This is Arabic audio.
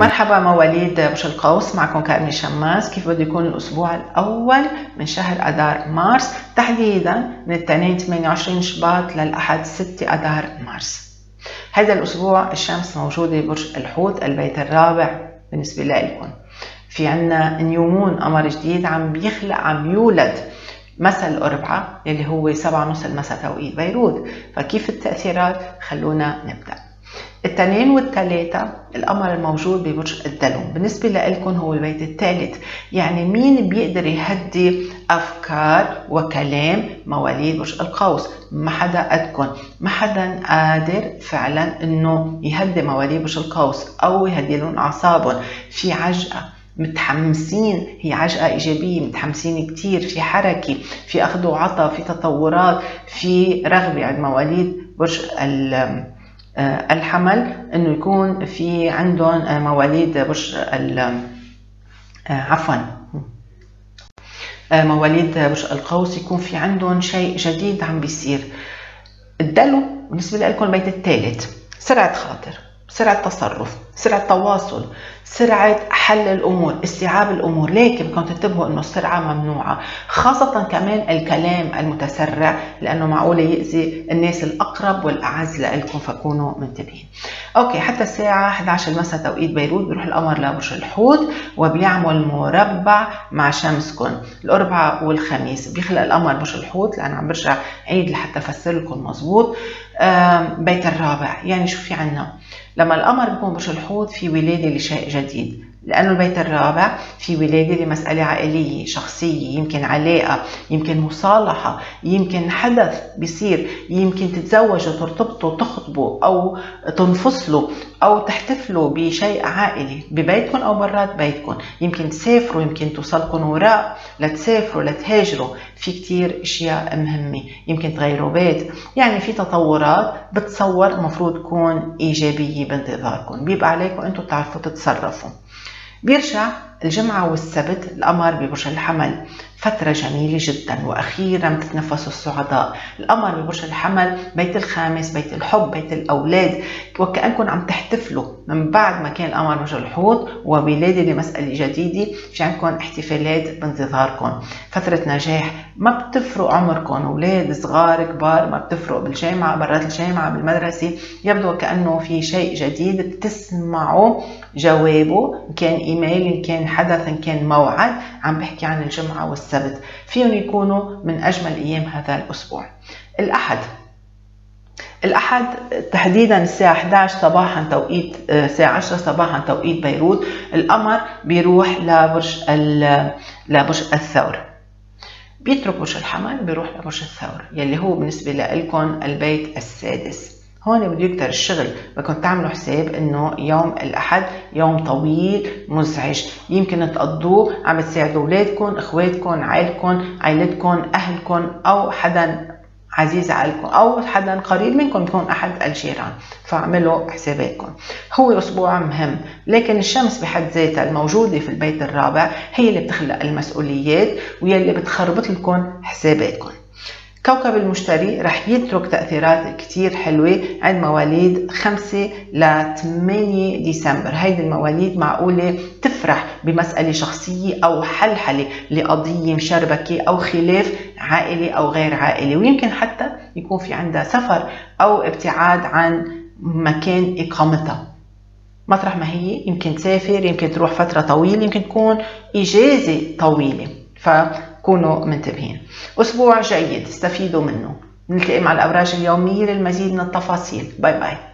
مرحبا مواليد برج القوس معكم كارمي شماس. كيف بده يكون الأسبوع الأول من شهر أذار مارس؟ تحديدا من الاثنين 28 شباط للأحد 6 أذار مارس. هذا الأسبوع الشمس موجودة برج الحوت البيت الرابع بالنسبة لكم في عنا نيومون قمر جديد عم بيخلق عم يولد. مساء الأربعاء اللي هو سبعة نص المساء توقيت بيروت. فكيف التأثيرات؟ خلونا نبدأ. التنين والثلاثة القمر الموجود ببرج الدلو. بالنسبة لكم هو البيت الثالث يعني مين بيقدر يهدي أفكار وكلام مواليد برج القوس؟ ما حدا قدكم ما حدا قادر فعلا إنه يهدي مواليد برج القوس أو يهدي لهم اعصابهم في عجقة. متحمسين هي عجقة إيجابية متحمسين كتير في حركة في أخذ وعطاء في تطورات في رغبة عند مواليد برج آه، الحمل إنه يكون في عندهم آه، مواليد برج آه، عفوا مواليد برج القوس يكون في عندهم شيء جديد عم بيصير. الدلو بالنسبة لكم البيت الثالث سرعة خاطر سرعة تصرف. سرعة تواصل سرعة حل الأمور استيعاب الأمور. لكن بدكم تنتبهوا أنه السرعة ممنوعة خاصة كمان الكلام المتسرع لأنه معقولة يأذي الناس الأقرب والأعز لكم فكونوا منتبهين. أوكي حتى الساعة 11 المساء توقيت بيروت بيروح القمر لبرج الحوت وبيعمل مربع مع شمسكم الأربعاء والخميس بيخلق القمر برج الحوت لأن عم برجع عيد لحتى أفسر لكم مزبوط. بيت الرابع. يعني شو في عنا؟ لما القمر بيكون برج الحوت في ولادة لشيء جديد. لأنه البيت الرابع في ولادة لمسألة عائلية شخصية يمكن علاقة يمكن مصالحة يمكن حدث بيصير يمكن تتزوجوا ترتبطوا تخطبوا أو تنفصلوا أو تحتفلوا بشيء عائلي ببيتكم أو برات بيتكم يمكن تسافروا يمكن توصلكم وراء لتسافروا لتهاجروا. في كتير أشياء مهمة. يمكن تغيروا بيت. يعني في تطورات بتصور المفروض تكون إيجابية بانتظاركم. بيبقى عليكم أنتم تعرفوا تتصرفوا. بيرجع الجمعة والسبت القمر ببرج الحمل. فترة جميلة جدا. وأخيرا بتتنفسوا السعداء. القمر ببرج الحمل بيت الخامس بيت الحب بيت الأولاد. وكأنكم عم تحتفلوا من بعد ما كان القمر برج الحوت وولادة لمسألة جديدة في عندكم احتفالات بانتظاركم. فترة نجاح ما بتفرق عمركم. أولاد صغار كبار ما بتفرق بالجامعة برات الجامعة بالمدرسة. يبدو كأنه في شيء جديد. بتسمعوا جوابه إن كان إيميل إن كان حدث إن كان موعد. عم بحكي عن الجمعة والسبت. فيهم يكونوا من أجمل أيام هذا الأسبوع. الأحد. الأحد تحديدا الساعة 11 صباحا توقيت الساعة 10 صباحا توقيت بيروت. القمر بيروح لبرج لبرج الثور. بيترك برج الحمل بيروح لبرج الثور يلي هو بالنسبة لكم البيت السادس. هون بده يكتر الشغل بدكم تعملوا حساب إنه يوم الأحد يوم طويل مزعج. يمكن تقضوه عم تساعدوا أولادكم إخواتكم عائلكم عائلتكم أهلكم أو حدا عزيز عليكم أو حدا قريب منكم يكون أحد الجيران. فاعملوا حساباتكم. هو أسبوع مهم لكن الشمس بحد ذاتها الموجودة في البيت الرابع هي اللي بتخلق المسؤوليات ويلي بتخربط لكم حساباتكم. كوكب المشتري رح يترك تأثيرات كتير حلوة عند مواليد 5 ل 8 ديسمبر. هيدي المواليد معقولة تفرح بمسألة شخصية أو حلحلة لقضية مشربكة أو خلاف عائلي أو غير عائلي. ويمكن حتى يكون في عندها سفر أو ابتعاد عن مكان إقامتها. مطرح ما هي؟ يمكن تسافر يمكن تروح فترة طويلة يمكن تكون إجازة طويلة. فكونوا منتبهين. أسبوع جيد استفيدوا منه. نلتقي مع الأبراج اليومية للمزيد من التفاصيل. باي باي.